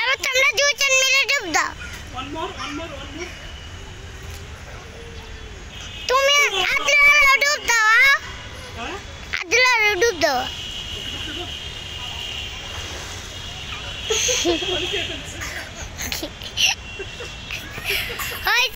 এবার তোমরা দুজন মিলে ডুব দাও। তুমি আদলারও ডুব দাও আদলারও ডুব দাও। হ্যাঁ?